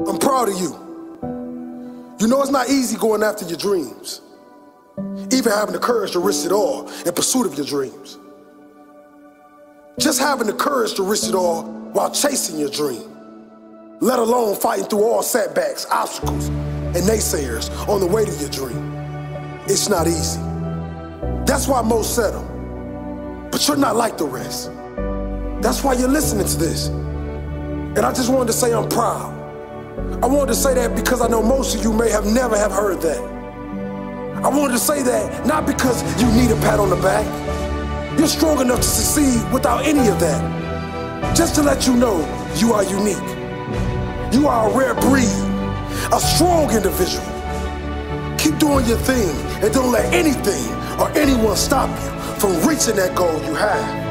I'm proud of you. You know it's not easy going after your dreams, even having the courage to risk it all in pursuit of your dreams. Just having the courage to risk it all while chasing your dream, let alone fighting through all setbacks, obstacles, and naysayers on the way to your dream. It's not easy. That's why most settle. But you're not like the rest. That's why you're listening to this. And I just wanted to say I'm proud. I wanted to say that because I know most of you may have never have heard that. I wanted to say that not because you need a pat on the back. You're strong enough to succeed without any of that. Just to let you know you are unique. You are a rare breed, a strong individual. Keep doing your thing and don't let anything or anyone stop you from reaching that goal you have.